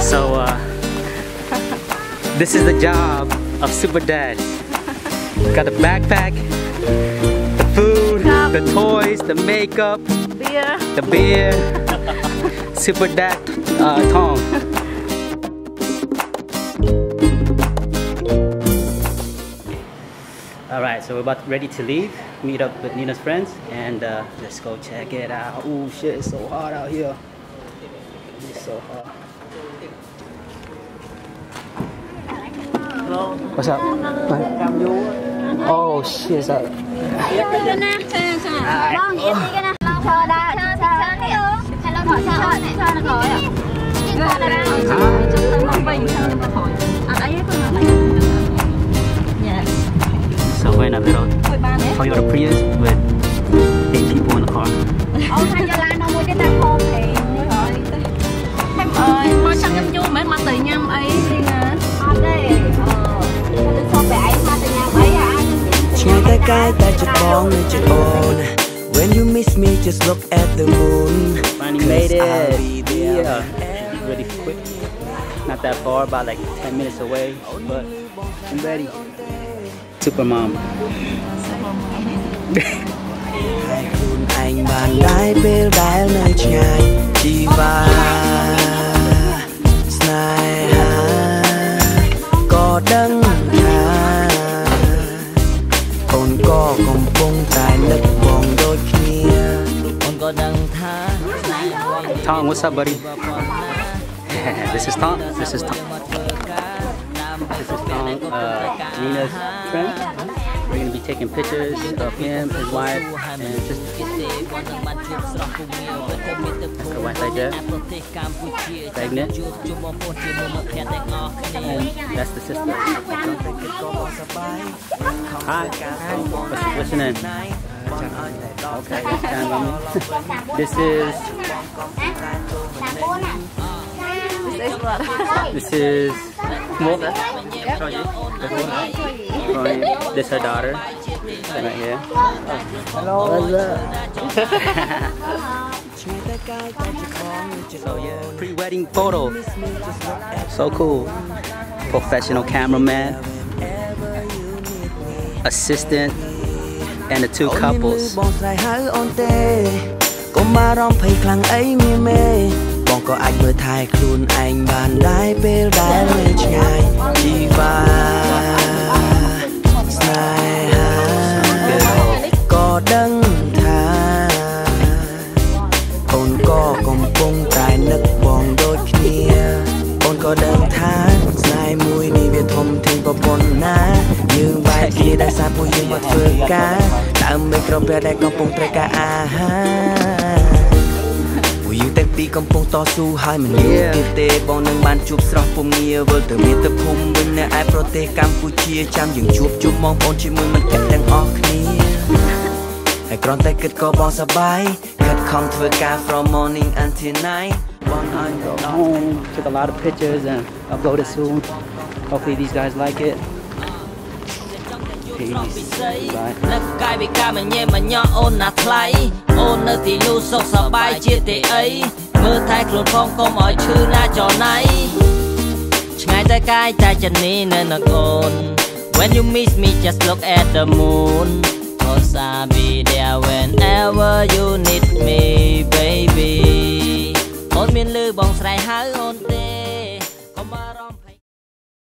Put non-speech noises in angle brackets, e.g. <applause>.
So uh, this is the job of super dad. Got the backpack, the food, the toys, the makeup, Beer. the beer. super dad uh, Tom. All right, so we're about ready to leave. Meet up with Nina's friends, and uh, let's go check it out. Oh shit, it's so hot out here. What's up? Oh, shit, up? So when I'm around for your prayers with eight people in the car. vô mấy mà tự nhâm ấy đi nè. Không đi Ờ Tôi không bị ấy mà từ nhà mấy à ឆ្ងាយតែកាយតែចិត្តបងនៅចិត្តអូន When you miss me just look at the moon Finally made it. Yeah. Really quick. Not that far, about like 10 minutes away, but I'm ready. Super mom. ហើយខ្លួនឯងបានដែរពេលដែលនៅឆ្ងាយជីវ៉ា <laughs> ក៏កំពុងតែនឹកបងដូចគ្នាអូនក៏ដឹងថាស្នេហ៍មួយ Tom, what's up, buddy? <laughs> this is Tom. This is Tom. This is Tom, uh, Nina's friend. We're gonna be taking pictures of him, his wife, and just the wife like that. Pregnant. And that's the sister. Hi. What's, what's your name? Okay, that's Chan Mami. <laughs> This is This is what? this is Mo. Right. This her daughter. Right here. Hello. What's up? <laughs> ឆ្ងាយតែកាយតែចិត្តបងនៅចិត្ត So yeah, pre-wedding photo. So cool. Professional cameraman, assistant, and the two អូនមានលឺ couples. បងស្រ័យហៅអូនទេកុំបារម្ភភ័យខ្លាំងអីមានមេបងក៏អាចមើលថែខ្លួនឯងបានដែរពេលដែល ក៏ដឹងថាស្នេហ៍មួយនេះវាធំធេងប្រពន្ធណាយើងបែកគ្នាដែលសារពួកយើងមកធ្វើការដើមមិនក្រពះដែលកំពុងត្រូវការអាហារពួកយើងទាំងពីរកំពុងតស៊ូហើយមិនយូរទៀតទេបងនឹងបានជួបស្រស់ពុំងារវិលទៅមាតុភូមិវិញនៅឯប្រទេសកម្ពុជាចាំយើងជួបជុំបងប្អូនជាមួយមិត្តភក្តិទាំងអស់គ្នាហើយគ្រាន់តែគិតក៏បងសប្បាយខិតខំធ្វើការ from morning until night បងឲ្យ Go home, took a lot of pictures and upload it soon. Hopefully these guys like it. Peace. Bye. នឹកកាយវិការមញ៉េមញ៉អូនណាថ្លៃអូននៅទីនោះសុខសប្បាយជាទីអីមើលថែខ្លួនផងកុំឲ្យឈឺណាចរណៃឆ្ងាយតែកាយតែចនីនៅនឹកអូន When you miss me just look at the moon Cause I'll be there whenever you need me baby អូន មានលឺបងស្រែកហៅអូនទេកុំបា